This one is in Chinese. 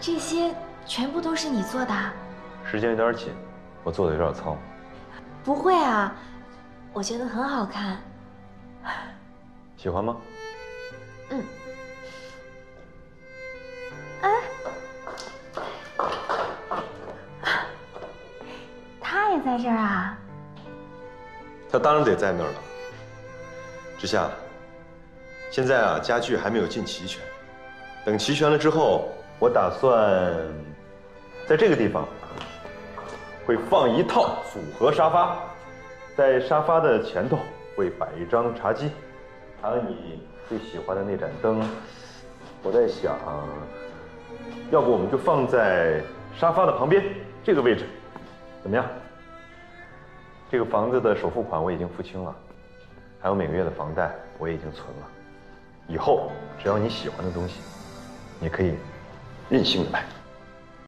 这些全部都是你做的？时间有点紧，我做的有点糙。不会啊，我觉得很好看。喜欢吗？嗯。哎，他也在这儿啊？他当然得在那儿了。之夏，现在啊，家具还没有进齐全，等齐全了之后，我打算在这个地方会放一套组合沙发，在沙发的前头会摆一张茶几，还有你最喜欢的那盏灯。我在想。要不我们就放在沙发的旁边这个位置，怎么样？这个房子的首付款我已经付清了，还有每个月的房贷我也已经存了。以后只要你喜欢的东西，你可以任性的买。